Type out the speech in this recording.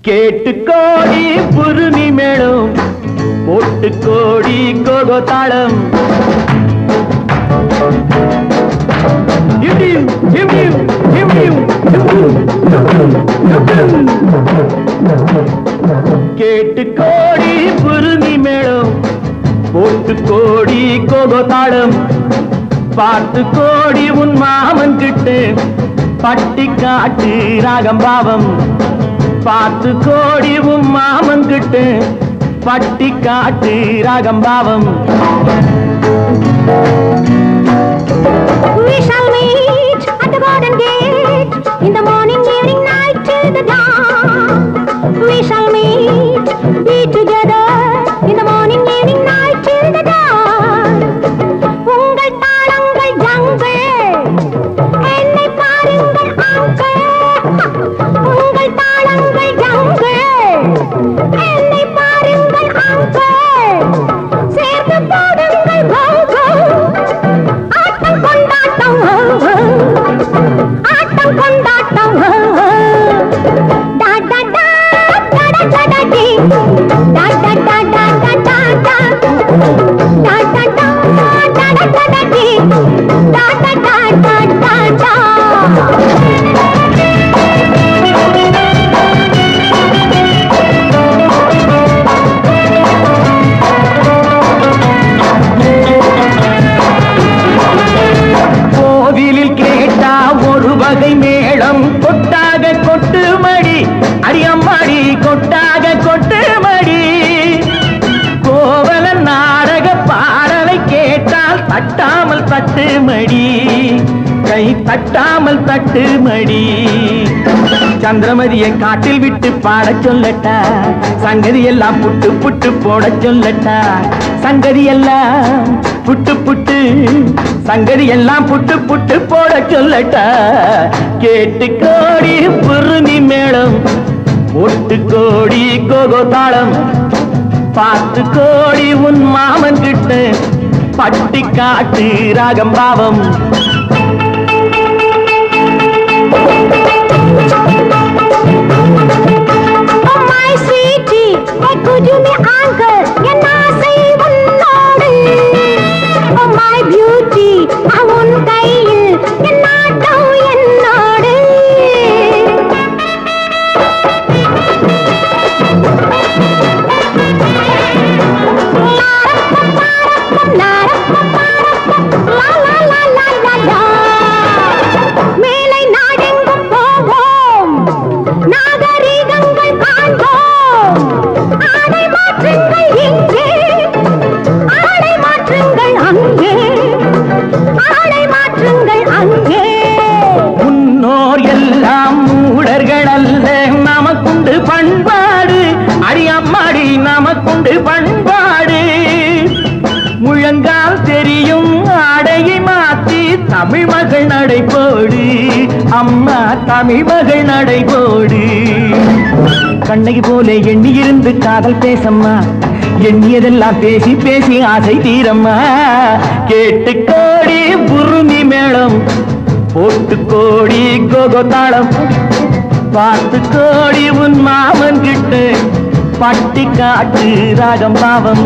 கேட்டு கோடி புருமி மேளம் போட்டு கோடி கோகோ தாளம். இடியும், இடியும், இடியும், கேட்டு கோடி புருமி மேளம் போட்டு கோடி கோகோ தாளம். பார்த்து கோடி உன் மாமன் கிட்டு பட்டி காட்டு ராகம் பாவம். பார்த்து கோடி உன் மாமன் கிட்டு பட்டி காட்டு ராகம் கொட்டாகை மேளம் கொட்டாக கொட்டு மடி அடியம்மாடி கொட்டாக கொட்டு மடி கோவல நாடக பாடலை கேட்டால் தட்டாமல் தட்டு மடி கை தட்டாமல் தட்டு மடி சந்திரமதியை காட்டில் விட்டு பாடச் சொல்லட்டா சங்கதி எல்லாம் புட்டு புட்டு போடச் சொல்லட்டா சங்கதி எல்லாம் புட்டு புட்டு சங்கதி எல்லாம் புட்டு புட்டு போட சொல்லட்டா. கேட்டு கோடி புருமி மேளம் ஒட்டு கோடி கோகோ தாளம். பார்த்து கோடி உன் மாமன் கிட்ட பட்டி காட்டு ராகம் பாவம். நமக்குண்டு பண்பாடு. அடியம்மாடி நமக்குண்டு பண்பாடு. முழங்கால் தெரியும் ஆடையை மாத்தி தமிழ் மகள் நடைபோடு. அம்மா தமிழ் மகள் நடைபோடு. கண்ணகி போல எண்ணியிருந்து காதல் பேசம்மா. எண்ணியதெல்லாம் பேசி பேசி ஆசை தீரம்மா. கேட்டு கோடி புருமி மேளம் போட்டு கோடி கோகோ தாளம். பார்த்து கோடி உன் மாமன் கிட்ட பட்டி காட்டு ராகம் பாவம்